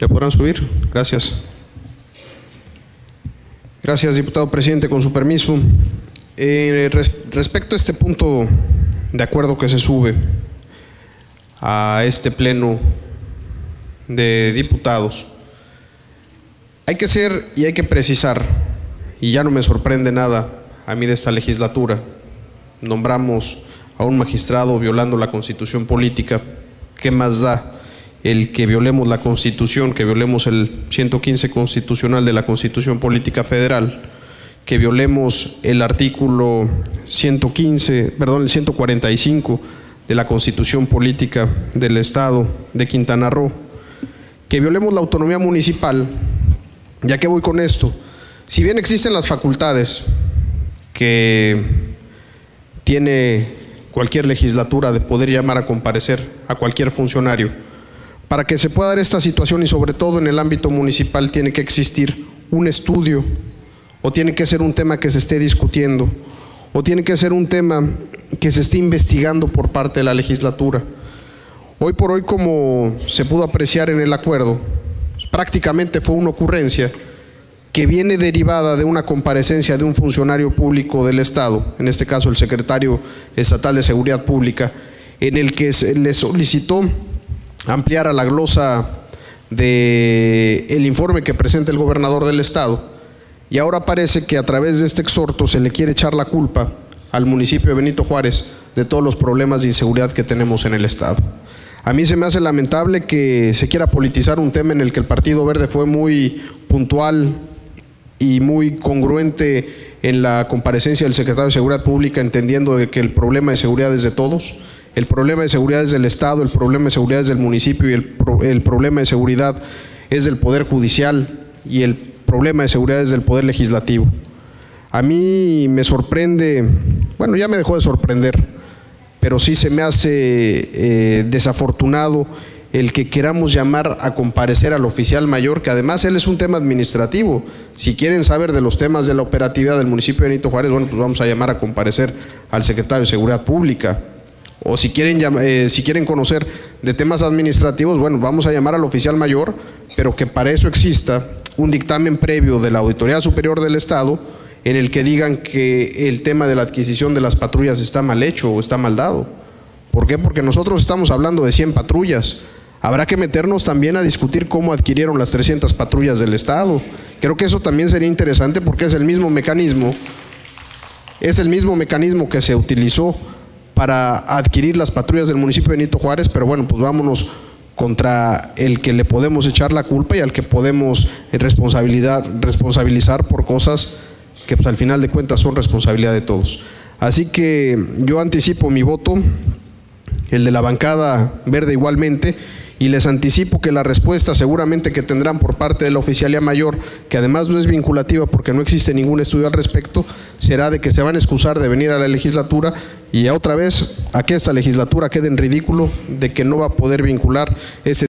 ¿Le podrán subir? Gracias. Gracias, diputado presidente, con su permiso. Eh, res- respecto a este punto de acuerdo que se sube a este pleno de diputados, hay que ser y hay que precisar, y ya no me sorprende nada a mí de esta legislatura, nombramos a un magistrado violando la constitución política, ¿qué más da el que violemos la constitución, que violemos el 115 constitucional de la constitución política federal, que violemos el artículo 115, perdón, el 145 de la constitución política del Estado de Quintana Roo, que violemos la autonomía municipal, ya que voy con esto, si bien existen las facultades que tiene cualquier legislatura de poder llamar a comparecer a cualquier funcionario, para que se pueda dar esta situación y sobre todo en el ámbito municipal tiene que existir un estudio o tiene que ser un tema que se esté discutiendo o tiene que ser un tema que se esté investigando por parte de la legislatura. Hoy por hoy, como se pudo apreciar en el acuerdo, prácticamente fue una ocurrencia que viene derivada de una comparecencia de un funcionario público del Estado, en este caso el secretario estatal de Seguridad Pública, en el que se le solicitó ampliar a la glosa de el informe que presenta el gobernador del Estado, y ahora parece que a través de este exhorto se le quiere echar la culpa al municipio de Benito Juárez de todos los problemas de inseguridad que tenemos en el Estado. A mí se me hace lamentable que se quiera politizar un tema en el que el Partido Verde fue muy puntual y muy congruente en la comparecencia del secretario de Seguridad Pública, entendiendo que el problema de seguridad es de todos, el problema de seguridad es del Estado, el problema de seguridad es del municipio y el, pro- el problema de seguridad es del Poder Judicial y el problema de seguridad es del Poder Legislativo. A mí me sorprende, bueno, ya me dejó de sorprender, pero sí se me hace eh, desafortunado el que queramos llamar a comparecer al oficial mayor, que además él es un tema administrativo. Si quieren saber de los temas de la operatividad del municipio de Benito Juárez, bueno, pues vamos a llamar a comparecer al secretario de Seguridad Pública. O si quieren, eh, si quieren conocer de temas administrativos, bueno, vamos a llamar al oficial mayor, pero que para eso exista un dictamen previo de la Auditoría Superior del Estado en el que digan que el tema de la adquisición de las patrullas está mal hecho o está mal dado. ¿Por qué? Porque nosotros estamos hablando de 100 patrullas. Habrá que meternos también a discutir cómo adquirieron las 300 patrullas del Estado. Creo que eso también sería interesante porque es el mismo mecanismo, es el mismo mecanismo que se utilizó para adquirir las patrullas del municipio de Benito Juárez, pero bueno, pues vámonos contra el que le podemos echar la culpa y al que podemos responsabilizar por cosas que pues, al final de cuentas son responsabilidad de todos. Así que yo anticipo mi voto, el de la bancada verde igualmente, y les anticipo que la respuesta seguramente que tendrán por parte de la oficialía mayor, que además no es vinculativa porque no existe ningún estudio al respecto, será de que se van a excusar de venir a la legislatura y otra vez a que esta legislatura quede en ridículo de que no va a poder vincular ese